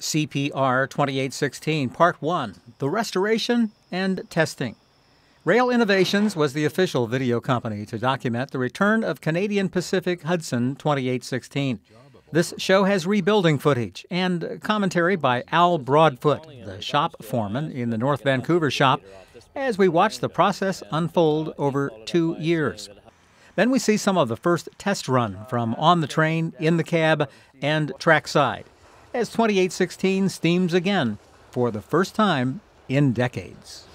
CPR 2816, Part 1 The Restoration and Testing. Rail Innovations was the official video company to document the return of Canadian Pacific Hudson 2816. This show has rebuilding footage and commentary by Al Broadfoot, the shop foreman in the North Vancouver shop, as we watch the process unfold over two years. Then we see some of the first test run from on the train, in the cab, and trackside as 2816 steams again for the first time in decades.